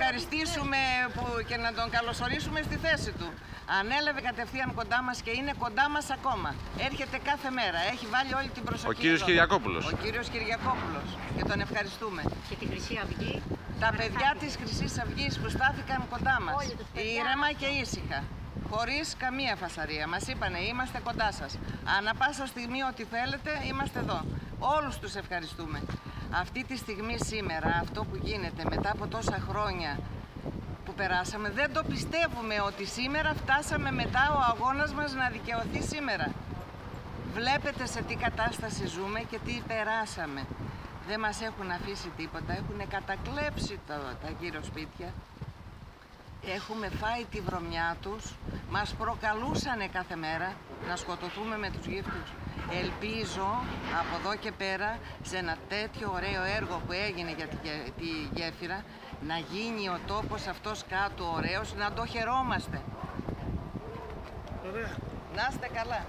ευχαριστήσουμε που, και να τον καλωσορίσουμε στη θέση του. Ανέλαβε κατευθείαν κοντά μας και είναι κοντά μας ακόμα. Έρχεται κάθε μέρα, έχει βάλει όλη την προσοχή. Ο κύριος εδώ. Κυριακόπουλος. Ο κύριος Κυριακόπουλος και τον ευχαριστούμε. Και τη Χρυσή Αυγή. Τα παιδιά της Χρυσής Αυγής που στάθηκαν κοντά μας, Όλοι τους παιδιά ήρεμα μας. και ήσυχα, χωρίς καμία φασαρία. Μας είπανε είμαστε κοντά σας. Ανά πάσα στιγμή ό,τι θέλετε είμαστε εδώ. Όλους τους ευχαριστούμε. Αυτή τη στιγμή σήμερα, αυτό που γίνεται μετά από τόσα χρόνια που περάσαμε, δεν το πιστεύουμε ότι σήμερα φτάσαμε μετά ο αγώνας μας να δικαιωθεί σήμερα. Βλέπετε σε τι κατάσταση ζούμε και τι περάσαμε. Δεν μας έχουν αφήσει τίποτα, έχουν κατακλέψει τα, τα γύρω σπίτια. Έχουμε φάει τη βρωμιά τους, μας προκαλούσανε κάθε μέρα να σκοτωθούμε με τους γύφτους. Ελπίζω από εδώ και πέρα σε ένα τέτοιο ωραίο έργο που έγινε για τη, γε- τη γέφυρα να γίνει ο τόπος αυτός κάτω ωραίος, να το χαιρόμαστε. Ωραία. Να είστε καλά.